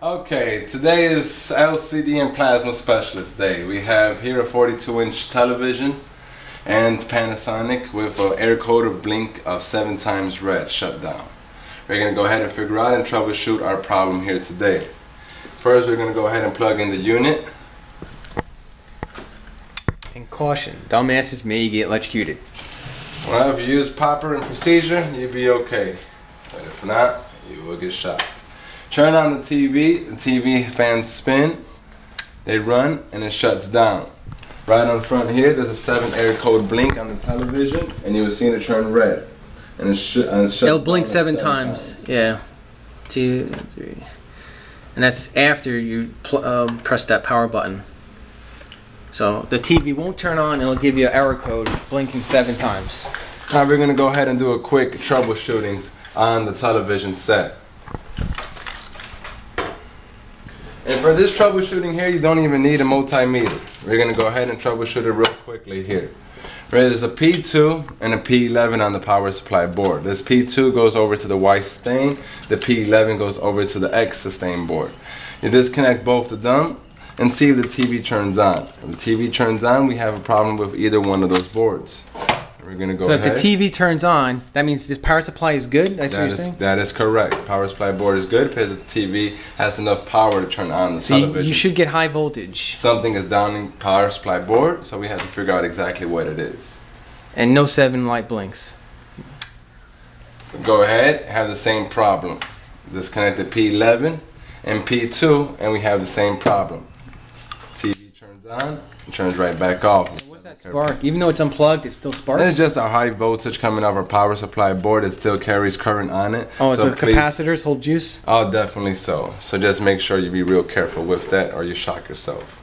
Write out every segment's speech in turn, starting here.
Okay, today is LCD and Plasma Specialist Day. We have here a 42 inch television and Panasonic with an air coder blink of 7 times red shut down. We're going to go ahead and figure out and troubleshoot our problem here today. First we're going to go ahead and plug in the unit. And caution, dumbasses may get electrocuted. Well, if you use proper and procedure, you'll be okay. But if not, you will get shot. Turn on the TV, the TV fans spin, they run, and it shuts down. Right on front here, there's a 7 error code blink on the television, and you will see it turn red. And it, sh- and it It'll blink at seven, times. Yeah. Two, three. And that's after you um, press that power button. So the TV won't turn on, it'll give you an error code blinking seven times. Now we're going to go ahead and do a quick troubleshooting on the television set. And for this troubleshooting here, you don't even need a multimeter. We're going to go ahead and troubleshoot it real quickly here. Right, There's a P2 and a P11 on the power supply board. This P2 goes over to the Y sustain, the P11 goes over to the X sustain board. You disconnect both of them and see if the TV turns on. If the TV turns on, we have a problem with either one of those boards. We're gonna go so ahead. if the TV turns on, that means this power supply is good? That's what you're is, saying? that is correct. Power supply board is good because the TV has enough power to turn on the So you, television. you should get high voltage Something is down in power supply board, so we have to figure out exactly what it is. and no seven light blinks. Go ahead, have the same problem. Disconnect the P11 and P2, and we have the same problem. TV turns on, turns right back off. What's that spark? Even though it's unplugged, it still sparks? It's just a high voltage coming off our power supply board. It still carries current on it. oh, so, the please- capacitors hold juice? Oh, definitely so. So just make sure you be real careful with that or you shock yourself.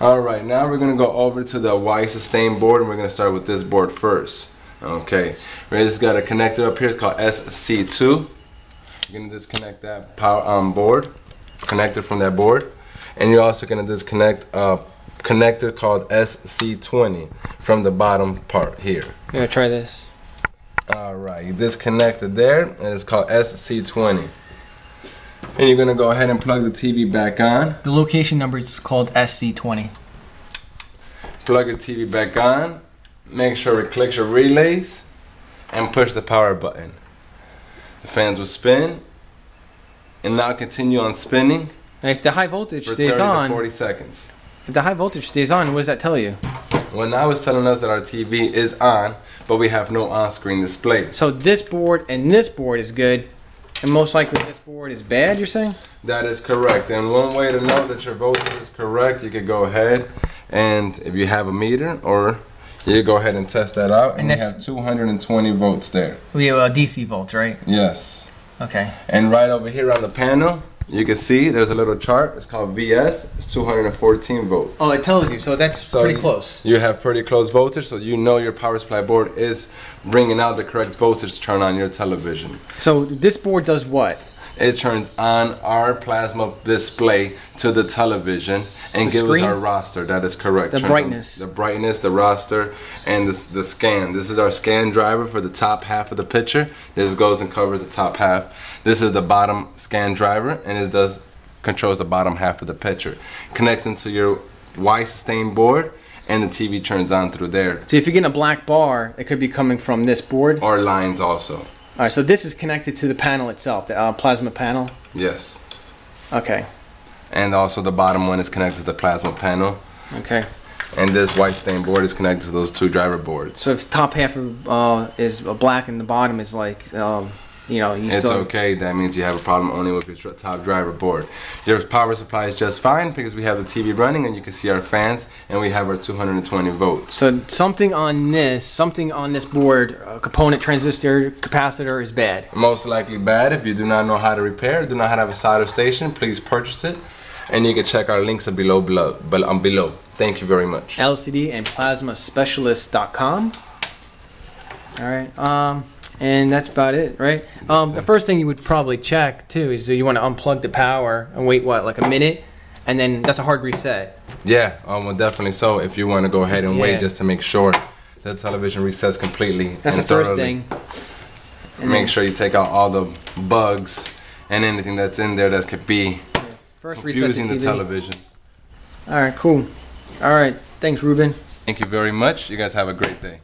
All right, now we're gonna go over to the Y sustain board and we're gonna start with this board first. Okay, we just got a connector up here. It's called SC2. You're gonna disconnect that power um, board, connector from that board, and you're also gonna disconnect a connector called SC20 from the bottom part here. I'm gonna try this. All right, you disconnect it there, and it's called SC20. And you're gonna go ahead and plug the TV back on. The location number is called SC20. Plug your TV back on. Make sure it clicks your relays, and push the power button. The fans will spin, and now continue on spinning And if the high voltage for stays 30 to on, 40 seconds. If the high voltage stays on, what does that tell you? Well, now it's telling us that our TV is on, but we have no on-screen display. So this board and this board is good, and most likely this board is bad. You're saying? That is correct. And one way to know that your voltage is correct, you could go ahead and if you have a meter or you go ahead and test that out and, And we have 220 volts there. We have uh, a DC volts, right? Yes. Okay. And right over here on the panel, you can see there's a little chart. It's called VS. It's 214 volts. Oh, it tells you. So that's So pretty close. You have pretty close voltage, so you know your power supply board is bringing out the correct voltage to turn on your television. So this board does what? It turns on our plasma display to the television and The gives screen? us our raster. That is correct. The Turns brightness. The brightness, the raster, and the, the scan. This is our scan driver for the top half of the picture. This goes and covers the top half. This is the bottom scan driver, and it does controls the bottom half of the picture. Connects into your Y sustain board, and the TV turns on through there. So if you're getting a black bar, it could be coming from this board. Or lines also. Right. So this is connected to the panel itself, the uh, plasma panel. Yes. Okay. And also the bottom one is connected to the plasma panel. Okay. And this Y sustain board is connected to those two driver boards. So if the top half of, uh, is black and the bottom is like, um, you know, you It's still. okay. That means you have a problem only with your top driver board. Your power supply is just fine because we have the TV running and you can see our fans and we have our 220 volts. So something on this, something on this board, a component, transistor, capacitor is bad. Most likely bad. If you do not know how to repair, do not have a solder station, please purchase it. And you can check our links below, below, below, um, below. Thank you very much. LCD and plasmaspecialist.com. All right. Um, and that's about it, right? Um, the first thing you would probably check too is you want to unplug the power and wait what, like a minute, and then that's a hard reset. Yeah, um, well, definitely so. If you want to go ahead and Yeah. wait just to make sure the television resets completely. That's the and first thing. Make sure you take out all the bugs and anything that's in there that could be First reset the confusing the television. All right, cool. All right, thanks, Ruben. Thank you very much. You guys have a great day.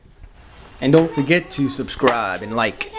And don't forget to subscribe and like.